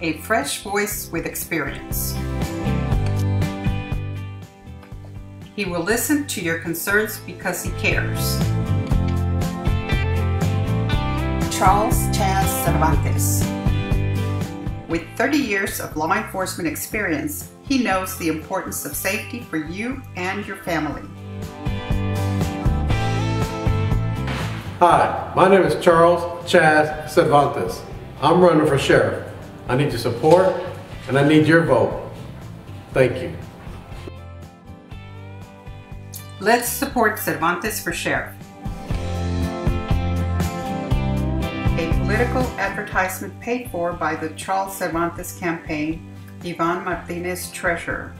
a fresh voice with experience. He will listen to your concerns because he cares. Charles Chaz Cervantes. With 30 years of law enforcement experience, he knows the importance of safety for you and your family. Hi, my name is Charles Chaz Cervantes. I'm running for sheriff. I need your support and I need your vote. Thank you. Let's support Cervantes for sheriff. A political advertisement paid for by the Charles Cervantes campaign, Ivan Martinez Treasurer.